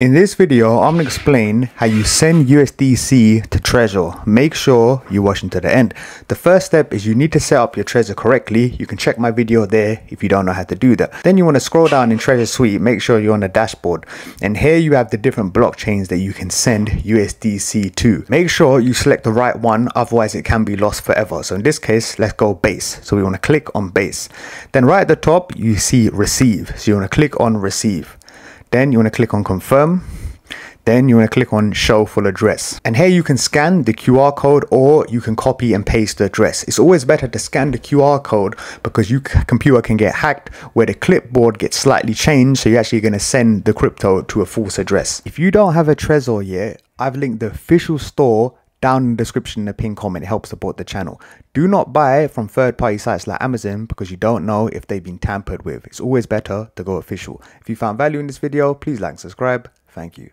In this video, I'm going to explain how you send USDC to Trezor. Make sure you watch until the end. The first step is you need to set up your Trezor correctly. You can check my video there if you don't know how to do that. Then you want to scroll down in Trezor Suite, make sure you're on the dashboard. And here you have the different blockchains that you can send USDC to. Make sure you select the right one, otherwise it can be lost forever. So in this case, let's go base. So we want to click on base. Then right at the top, you see receive. So you want to click on receive. Then you want to click on confirm. Then you want to click on show full address. And here you can scan the QR code or you can copy and paste the address. It's always better to scan the QR code because your computer can get hacked where the clipboard gets slightly changed. So you're actually going to send the crypto to a false address. If you don't have a Trezor yet, I've linked the official store down in the description in the pin comment. Helps support the channel. Do not buy from third-party sites like amazon because you don't know if they've been tampered with. It's always better to go official. If you found value in this video please like and subscribe. Thank you